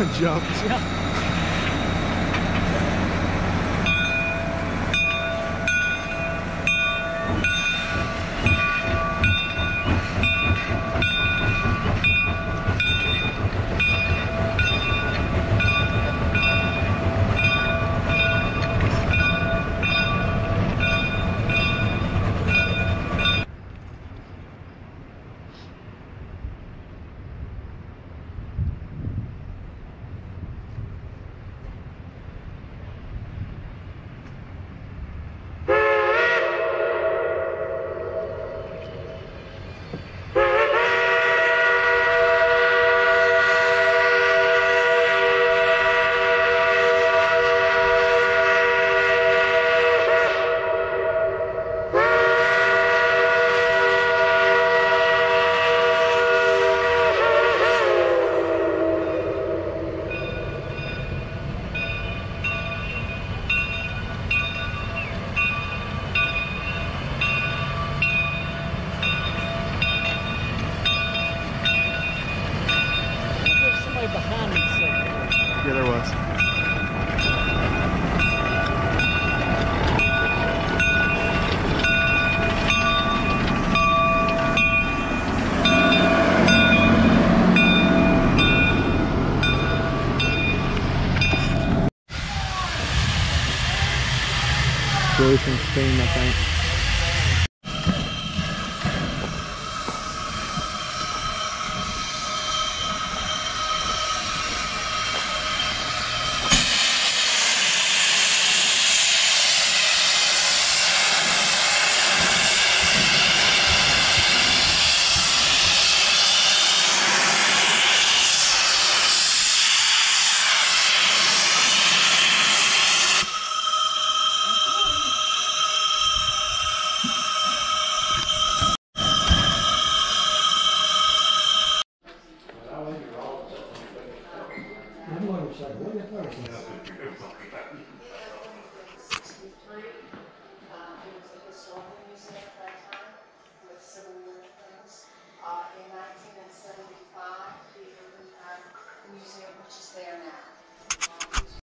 Yeah. Jumped. Joey from I think. Things. Uh, in nineteen and seventy-five, the Urban Time Museum, which is there now. Uh, was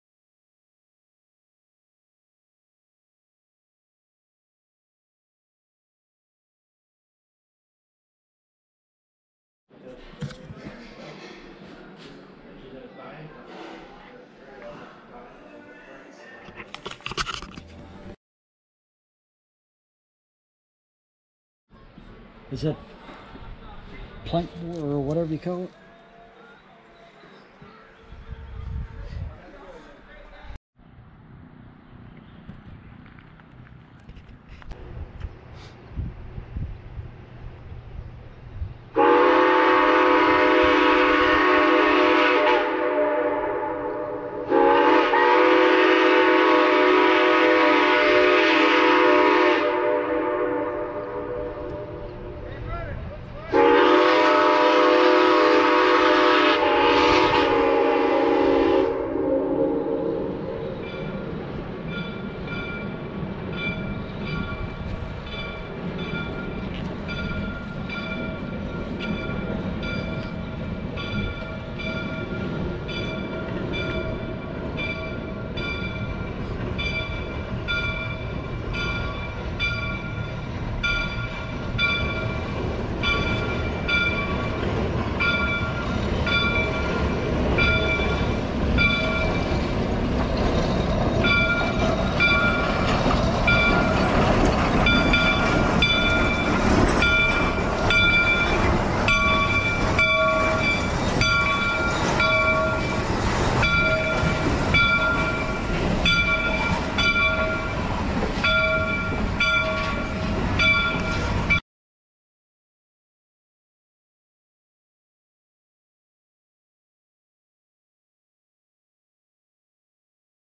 Is that plank or whatever you call it?